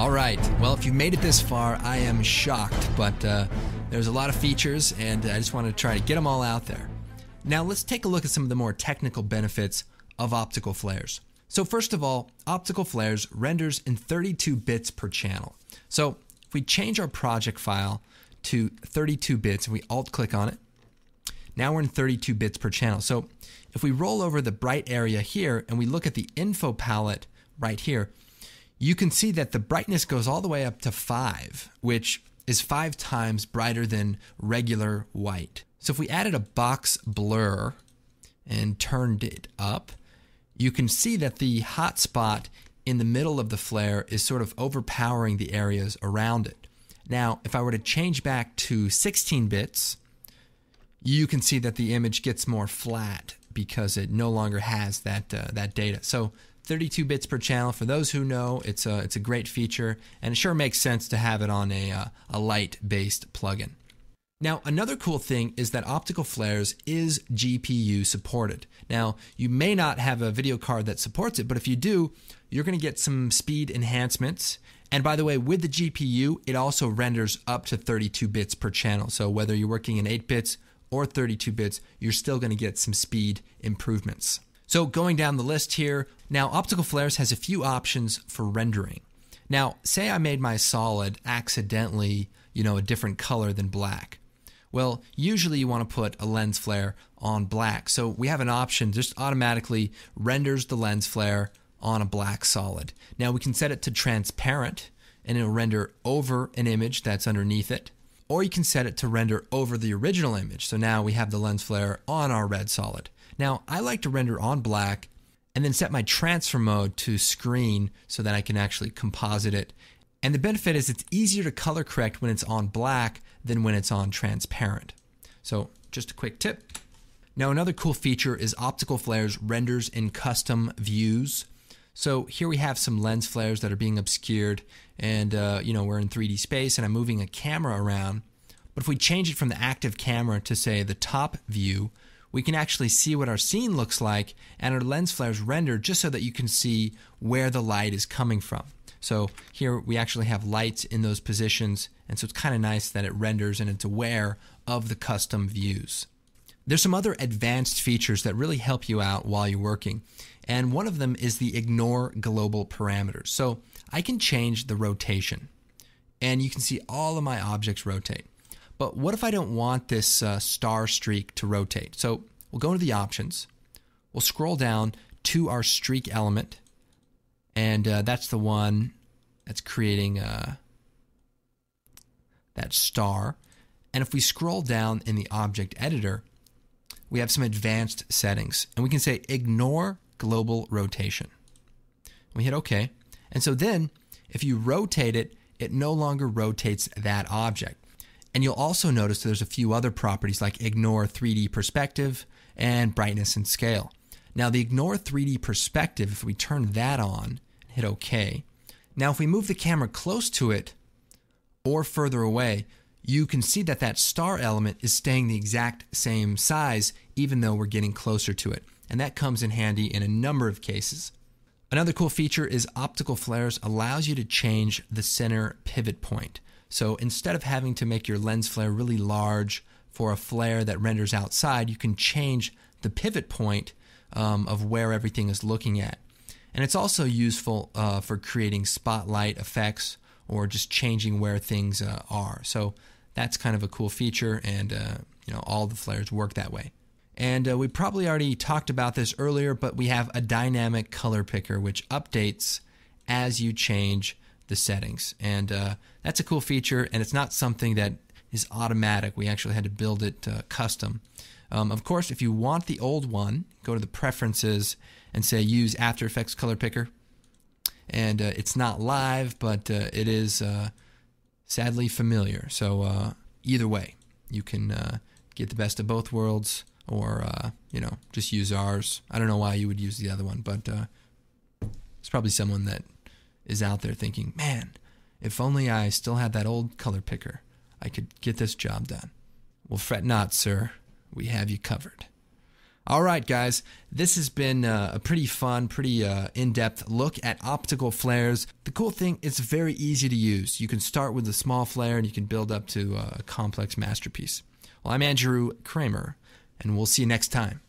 All right. Well, if you made it this far, I am shocked, but uh, there's a lot of features, and I just want to try to get them all out there. Now, let's take a look at some of the more technical benefits of optical flares. So, first of all, optical flares renders in 32 bits per channel. So, if we change our project file to 32 bits and we alt click on it, now we're in 32 bits per channel. So, if we roll over the bright area here and we look at the info palette right here, you can see that the brightness goes all the way up to 5, which is 5 times brighter than regular white. So if we added a box blur and turned it up, you can see that the hot spot in the middle of the flare is sort of overpowering the areas around it. Now, if I were to change back to 16 bits, you can see that the image gets more flat because it no longer has that uh, that data. So 32 bits per channel. For those who know, it's a it's a great feature, and it sure makes sense to have it on a uh, a light based plugin. Now, another cool thing is that optical flares is GPU supported. Now, you may not have a video card that supports it, but if you do, you're going to get some speed enhancements. And by the way, with the GPU, it also renders up to 32 bits per channel. So whether you're working in 8 bits or 32 bits, you're still going to get some speed improvements. So going down the list here, now Optical Flares has a few options for rendering. Now, say I made my solid accidentally, you know, a different color than black. Well, usually you want to put a lens flare on black. So we have an option just automatically renders the lens flare on a black solid. Now we can set it to transparent and it'll render over an image that's underneath it. Or you can set it to render over the original image. So now we have the lens flare on our red solid. Now I like to render on black and then set my transfer mode to screen so that I can actually composite it. And the benefit is it's easier to color correct when it's on black than when it's on transparent. So just a quick tip. Now another cool feature is optical flares renders in custom views. So here we have some lens flares that are being obscured and uh, you know we're in 3D space and I'm moving a camera around. But if we change it from the active camera to say the top view, we can actually see what our scene looks like and our lens flares render just so that you can see where the light is coming from. So here we actually have lights in those positions, and so it's kind of nice that it renders and it's aware of the custom views. There's some other advanced features that really help you out while you're working, and one of them is the ignore global parameters. So I can change the rotation, and you can see all of my objects rotate. But what if I don't want this uh, star streak to rotate? So we'll go into the options, we'll scroll down to our streak element, and uh, that's the one that's creating uh, that star. And if we scroll down in the object editor, we have some advanced settings, and we can say ignore global rotation. We hit OK. And so then, if you rotate it, it no longer rotates that object. And you'll also notice there's a few other properties like ignore 3D perspective and brightness and scale. Now, the ignore 3D perspective, if we turn that on, and hit OK. Now, if we move the camera close to it or further away, you can see that that star element is staying the exact same size even though we're getting closer to it. And that comes in handy in a number of cases. Another cool feature is optical flares allows you to change the center pivot point. So instead of having to make your lens flare really large for a flare that renders outside, you can change the pivot point um, of where everything is looking at. And it's also useful uh, for creating spotlight effects or just changing where things uh, are. So that's kind of a cool feature, and uh, you know all the flares work that way. And uh, we probably already talked about this earlier, but we have a dynamic color picker which updates as you change the settings, and uh, that's a cool feature. And it's not something that is automatic. We actually had to build it uh, custom. Um, of course, if you want the old one, go to the preferences and say use After Effects Color Picker. And uh, it's not live, but uh, it is uh, sadly familiar. So uh, either way, you can get the best of both worlds, or you know, just use ours. I don't know why you would use the other one, but it's probably someone that is out there thinking, "Man, if only I still had that old color picker, I could get this job done." Well, fret not, sir. We have you covered. All right, guys, this has been uh, a pretty fun, pretty uh, in depth look at optical flares. The cool thing, it's very easy to use. You can start with a small flare and you can build up to a complex masterpiece. Well, I'm Andrew Kramer, and we'll see you next time.